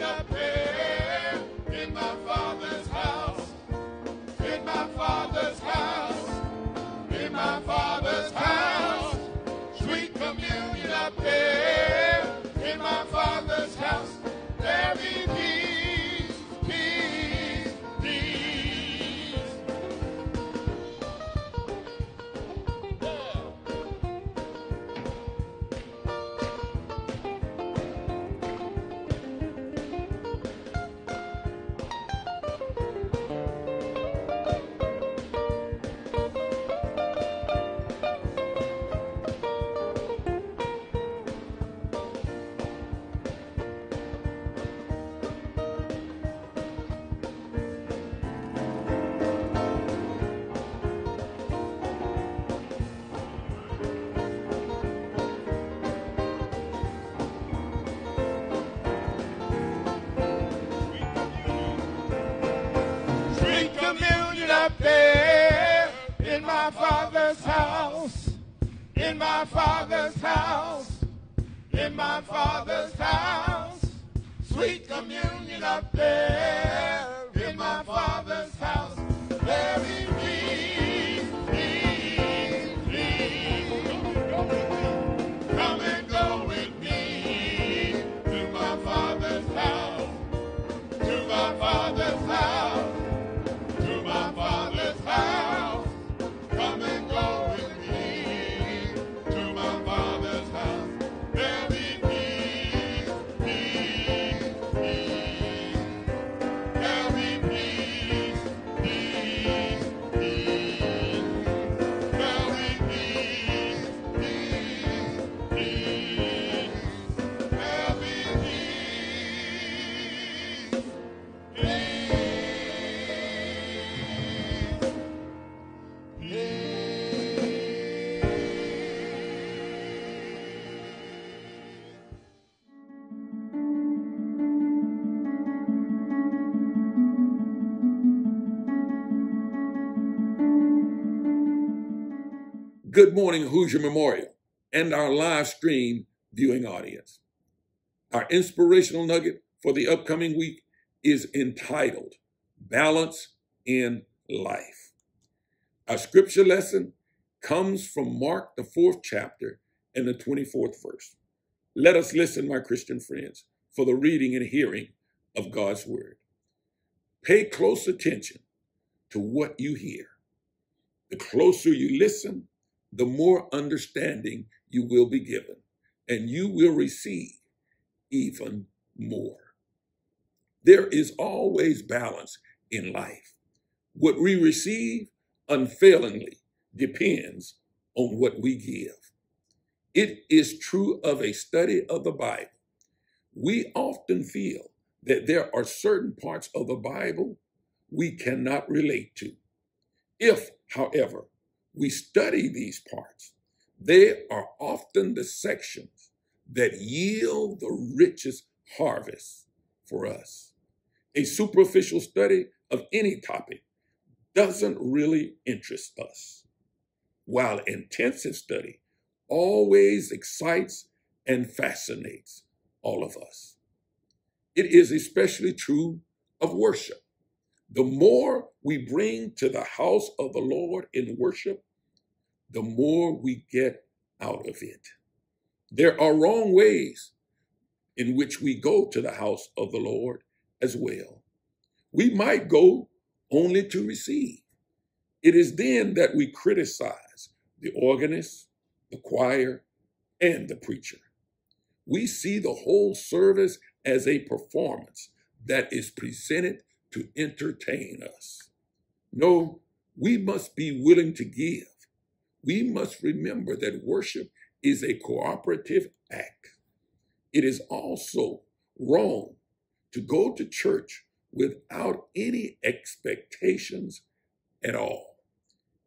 the praise. Father's house, in my father's house, in my father's house. Sweet communion up there in my father's house. There Good morning, Hoosier Memorial, and our live stream viewing audience. Our inspirational nugget for the upcoming week is entitled Balance in Life. Our scripture lesson comes from Mark, the fourth chapter, and the 24th verse. Let us listen, my Christian friends, for the reading and hearing of God's word. Pay close attention to what you hear. The closer you listen, the more understanding you will be given, and you will receive even more. There is always balance in life. What we receive unfailingly depends on what we give. It is true of a study of the Bible. We often feel that there are certain parts of the Bible we cannot relate to. If, however, we study these parts, they are often the sections that yield the richest harvest for us. A superficial study of any topic doesn't really interest us, while intensive study always excites and fascinates all of us. It is especially true of worship. The more we bring to the house of the Lord in worship, the more we get out of it. There are wrong ways in which we go to the house of the Lord as well. We might go only to receive. It is then that we criticize the organist, the choir, and the preacher. We see the whole service as a performance that is presented to entertain us. No, we must be willing to give. We must remember that worship is a cooperative act. It is also wrong to go to church without any expectations at all.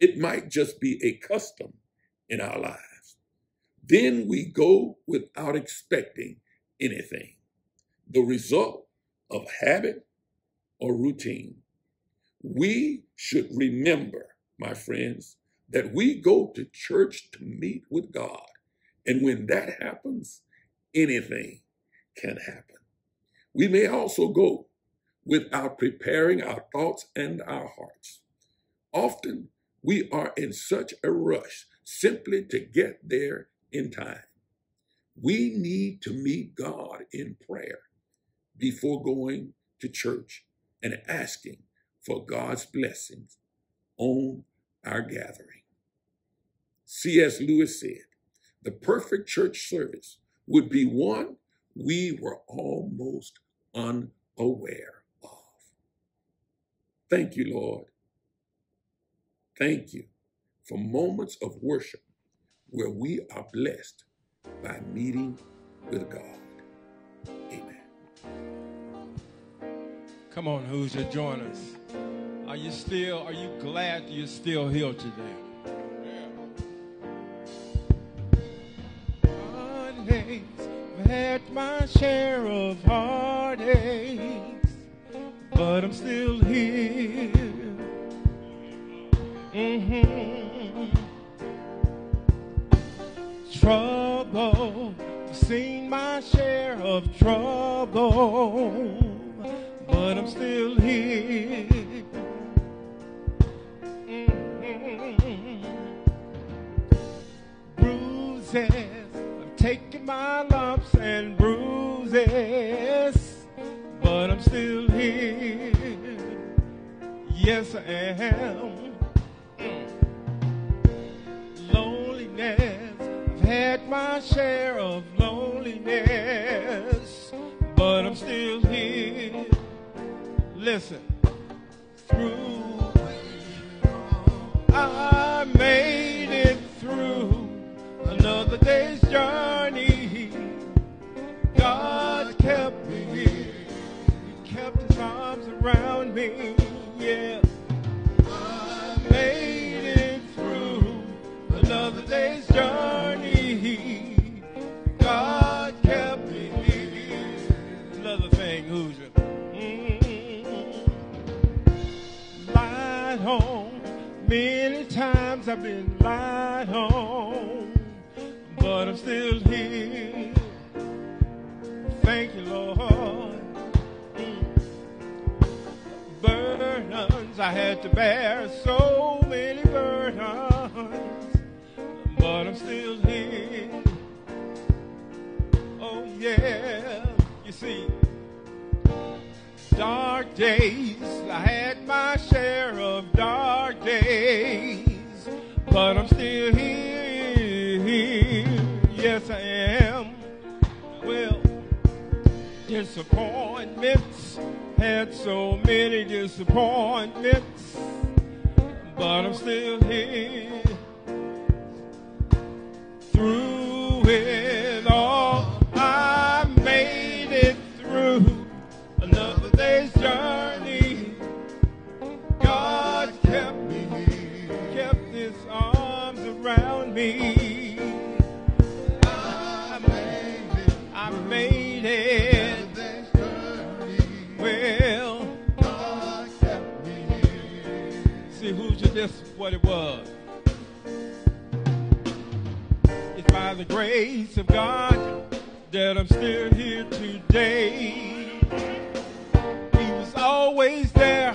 It might just be a custom in our lives. Then we go without expecting anything. The result of habit or routine. We should remember, my friends, that we go to church to meet with God. And when that happens, anything can happen. We may also go without preparing our thoughts and our hearts. Often we are in such a rush simply to get there in time. We need to meet God in prayer before going to church and asking for God's blessings on our gathering. C.S. Lewis said, the perfect church service would be one we were almost unaware of. Thank you, Lord. Thank you for moments of worship where we are blessed by meeting with God. Amen. Come on, Hoosier, join us. Are you still, are you glad you're still here today? Heartaches, I've had my share of heartaches, but I'm still here. Mm-hmm. Trouble, seen my share of trouble, but I'm still here. Mm-hmm. Bruises, I've taken my lumps and bruises, but I'm still here. Yes, I am. Loneliness, I've had my share of Listen, through I made it through another day's journey. God kept me. Kept his arms around me. Yeah. I made it through another day's journey. I've been lied on, but I'm still here. Thank you, Lord. Burdens I had to bear, so many burdens, but I'm still here. Oh, yeah. You see, dark days. I had my share of dark days, but I'm still here. Yes, I am. Well, disappointments had so many disappointments, but I'm still here. Through it around me. I made it. I made it. Well, see who's your this what it was. It's by the grace of God that I'm still here today. He was always there,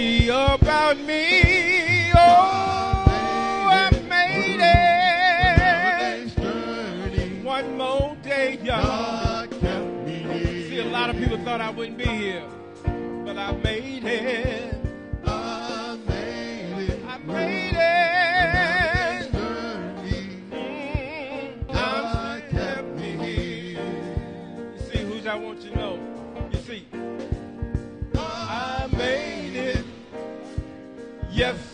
see about me. Oh, I made it. One more day, y'all. See, a lot of people thought I wouldn't be here, but I made it.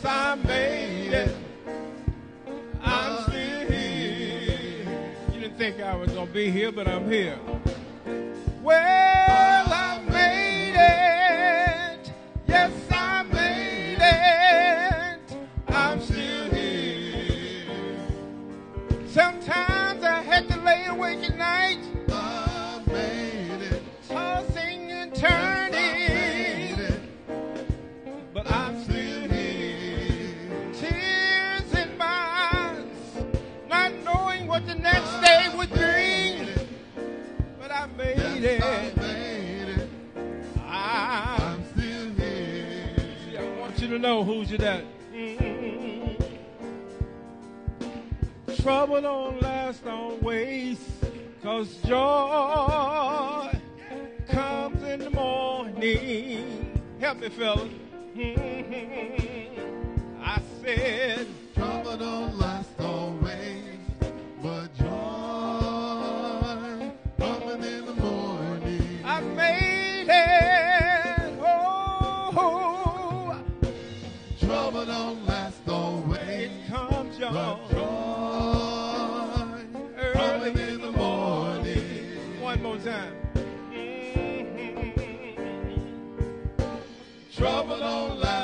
I made it. I'm still here. You didn't think I was gonna be here, but I'm here. Well, to know who's your daddy. Mm-mm. Trouble don't last always, cause joy comes in the morning. Help me, fellas. Mm-hmm. I said, Trouble don't last one more time. Mm -hmm. Trouble on life.